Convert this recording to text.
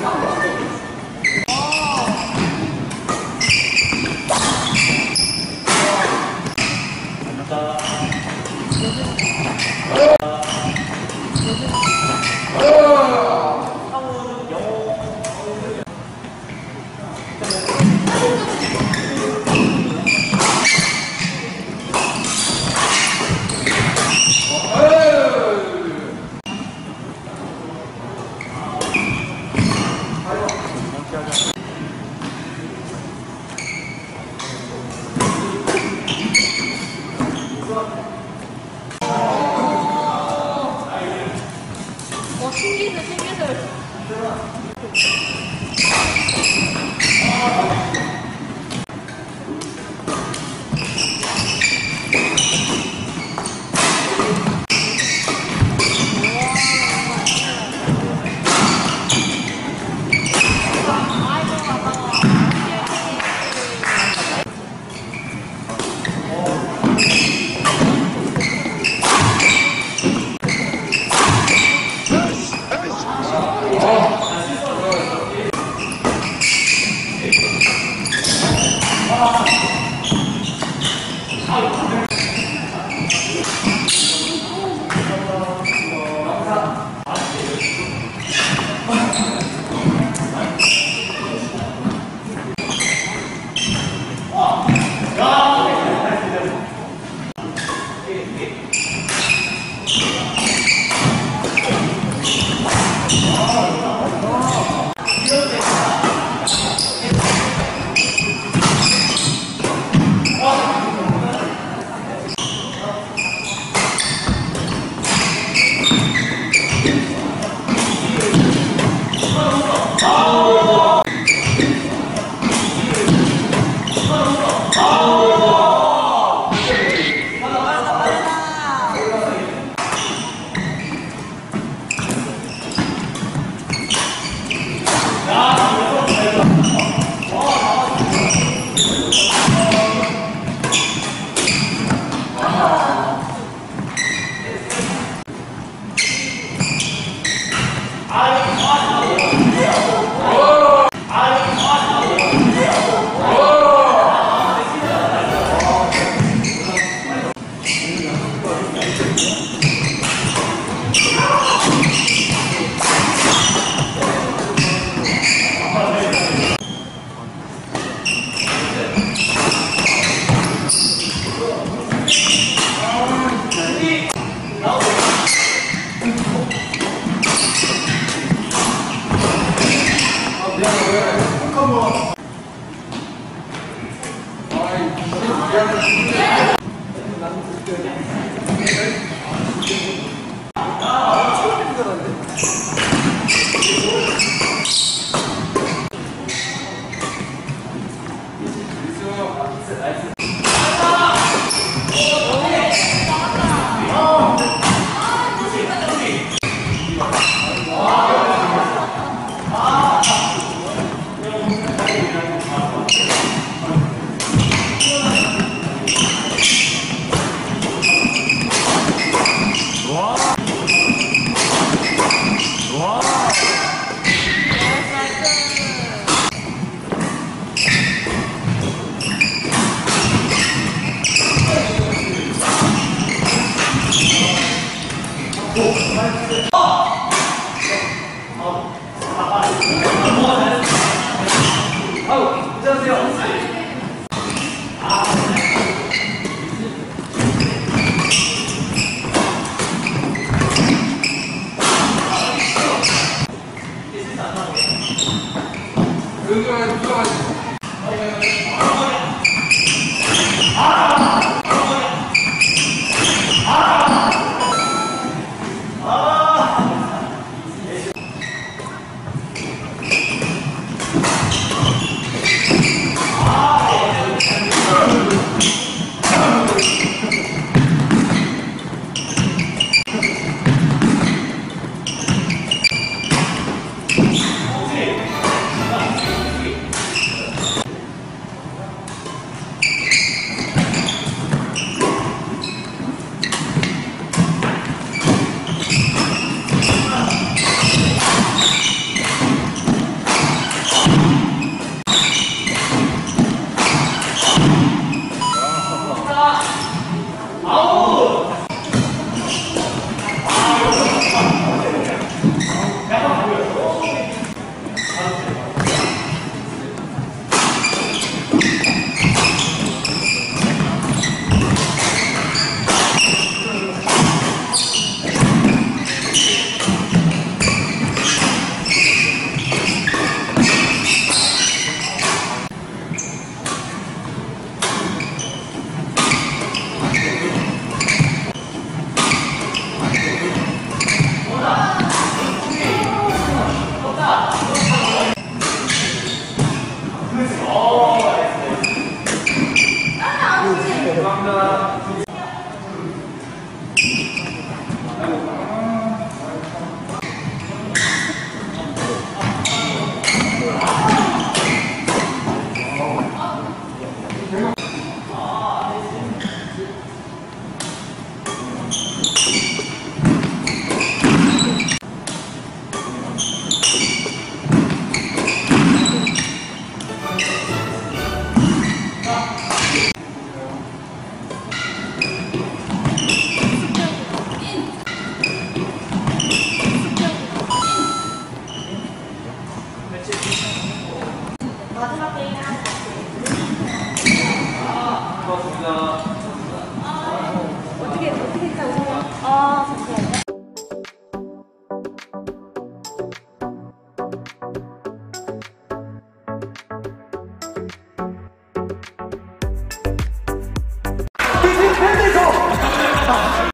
영어 아, 어, 처음 들어봤는데. 여기가 여기가 الرحمن